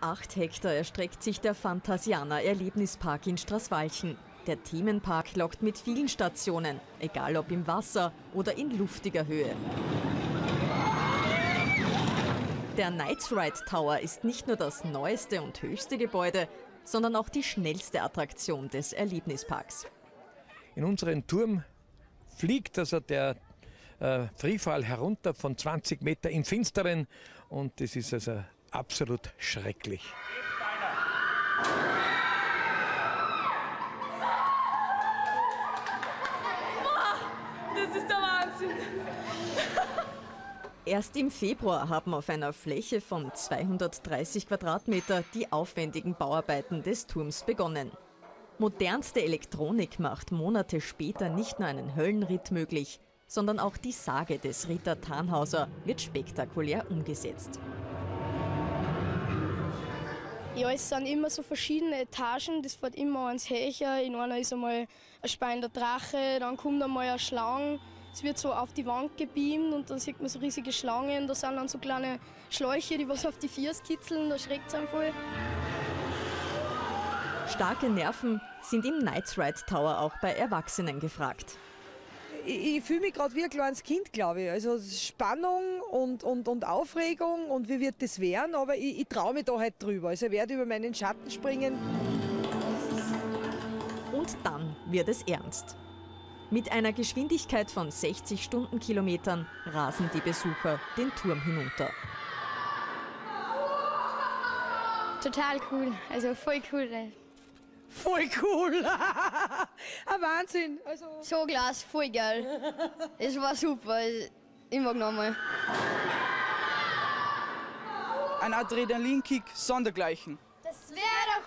acht Hektar erstreckt sich der Phantasianer Erlebnispark in Straßwalchen. Der Themenpark lockt mit vielen Stationen, egal ob im Wasser oder in luftiger Höhe. Der Nights Ride Tower ist nicht nur das neueste und höchste Gebäude, sondern auch die schnellste Attraktion des Erlebnisparks. In unseren Turm fliegt also der äh, Freefall herunter von 20 Meter im Finsteren und das ist also absolut schrecklich. Das ist der Wahnsinn. Erst im Februar haben auf einer Fläche von 230 Quadratmeter die aufwendigen Bauarbeiten des Turms begonnen. Modernste Elektronik macht Monate später nicht nur einen Höllenritt möglich, sondern auch die Sage des Ritter Tannhauser wird spektakulär umgesetzt. Ja, es sind immer so verschiedene Etagen, das fährt immer ans Hecher. In einer ist einmal ein speiender Drache, dann kommt einmal eine Schlange. Es wird so auf die Wand gebeamt und dann sieht man so riesige Schlangen. Da sind dann so kleine Schläuche, die was auf die Fiers kitzeln, da schreckt es einem voll. Starke Nerven sind im Nights Ride Tower auch bei Erwachsenen gefragt. Ich, ich fühle mich gerade wie ein kleines Kind, glaube ich. Also Spannung und, und, und Aufregung und wie wird das werden, aber ich, ich traue mich da halt drüber. Also ich werde über meinen Schatten springen. Und dann wird es ernst. Mit einer Geschwindigkeit von 60 Stundenkilometern rasen die Besucher den Turm hinunter. Total cool, also voll cool. Voll cool! ein Wahnsinn! Also So Glas, voll geil. Es war super, ich mag nochmal. Ein Adrenalinkick sondergleichen. Das wäre